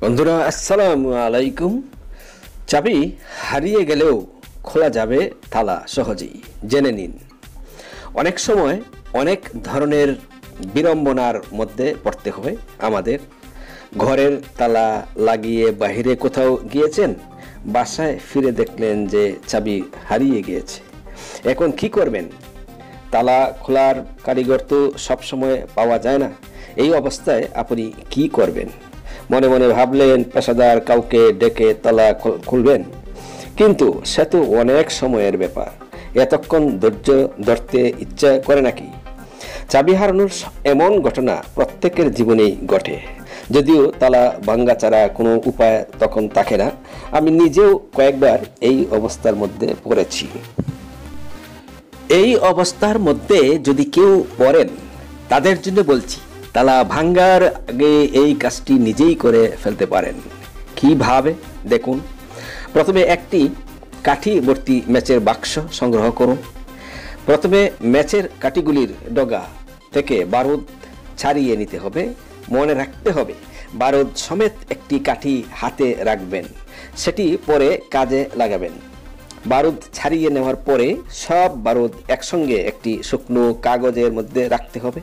বন্ধুরা, আসসালামু আলাইকুম। চাবি হারিয়ে গেলেও খোলা যাবে তালা সহজেই। জেনে নিন। অনেক সময় অনেক ধরনের বিড়ম্বনার মধ্যে পড়তে হয় আমাদের ঘরের তালা লাগিয়ে বাইরে কোথাও গিয়েছেন? বাসায় ফিরে দেখলেন যে চাবি হারিয়ে গিয়েছে। এখন কি করবেন? তালা খোলার কারিগর তো সবসময় পাওয়া যায় না। এই অবস্থায় আপনি কি করবেন? মনে মনে ভাবলেন, পেশাদার কাউকে ডেকে তালা খোল- খুলবেন। কিন্তু সে তো অনেক সময়ের ব্যাপার। এতক্ষণ ধৈর্য ধরতে ইচ্ছা করে নাকি? চাবি হারানোর এমন ঘটনা প্রত্যেকের জীবনেই ঘটে। যদিও তালা ভাঙ্গা ছাড়া কোনো উপায় তখন থাকে না, আমি নিজেও কয়েকবার এই অবস্থার মধ্যে পড়েছি। এই অবস্থার মধ্যে যদি কেউ পড়েন, তাদের জন্য বলছি তালা ভাঙ্গার আগে এই কাজটি নিজেই করে ফেলতে পারেন। কীভাবে দেখুন। প্রথমে একটি কাঠি ভর্তি ম্যাচের বাক্স সংগ্রহ করুন। প্রথমে ম্যাচের কাঠিগুলির ডগা থেকে বারুদ ছাড়িয়ে নিতে হবে। মনে রাখতে হবে, বারুদ সমেত একটি কাঠি হাতে রাখবেন। সেটি পরে কাজে লাগাবেন। বারুদ ছাড়িয়ে নেওয়ার পরে সব বারুদ একসঙ্গে একটি শুকনো কাগজের মধ্যে রাখতে হবে।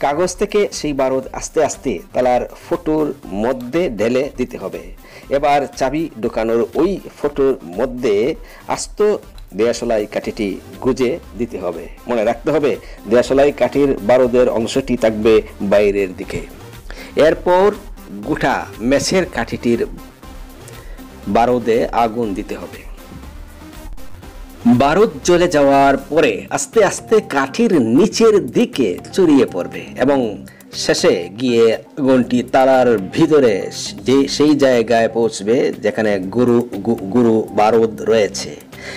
কাগজ থেকে সেই বারুদ আস্তে আস্তে তালার ফটোর মধ্যে ঢেলে দিতে হবে। এবার চাবি ঢোকানোর ওই ফটোর মধ্যে আস্ত দেয়াশলাই কাঠিটি গুজে দিতে হবে। মনে রাখতে হবে, দেয়াশলাই কাঠির বারুদের অংশটি থাকবে বাইরের দিকে। এরপর গোটা মেছের কাঠিটির বারুদে আগুন দিতে হবে। বারুদ জ্বলে যাওয়ার পরে আস্তে আস্তে কাঠির নিচের দিকে চড়িয়ে পড়বে এবং শেষে গিয়ে আগুনটি তালার ভিতরে যে সেই জায়গায় পৌঁছবে যেখানে গুরু গুরু বারুদ রয়েছে।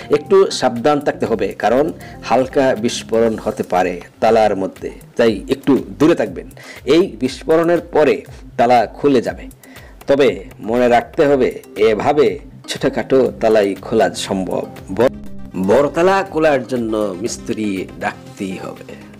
একটু সাবধান থাকতে হবে, কারণ হালকা বিস্ফোরণ হতে পারে তালার মধ্যে। তাই একটু দূরে থাকবেন। এই বিস্ফোরণের পরে তালা খুলে যাবে। তবে মনে রাখতে হবে, এভাবে ছোটখাটো তালাই খোলা সম্ভব। ব- বড়তলা খোলার জন্য মিস্ত্রি ডাকতেই হবে।